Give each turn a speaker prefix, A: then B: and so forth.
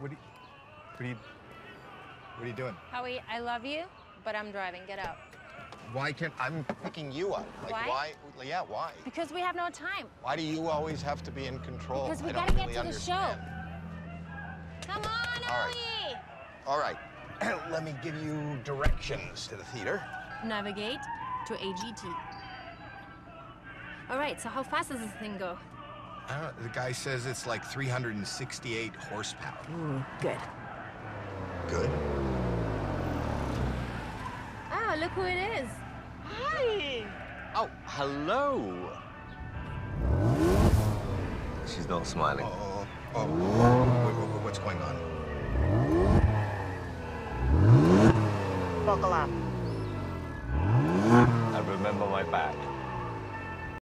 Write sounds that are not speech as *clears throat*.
A: What are you, what are you, what are you doing?
B: Howie, I love you, but I'm driving. Get out.
A: Why can't,
C: I'm picking you up. Like,
B: Why?
C: why? Yeah, why?
B: Because we have no time.
C: Why do you always have to be in control?
B: Because we
C: I
B: gotta get
C: really
B: to the show. Come on,
C: All right, All right. *clears throat* Let me give you directions to the theater.
B: Navigate to AGT. All right, so how fast does this thing go?
C: I the guy says it's like 368 horsepower.
B: Ooh, good.
C: Good.
B: Ah, look who it is.
D: Hi.
E: Oh, hello. She's not smiling.
C: Oh, oh, wait, wait, wait, what's going on?
D: Buckle up.
E: I remember my back.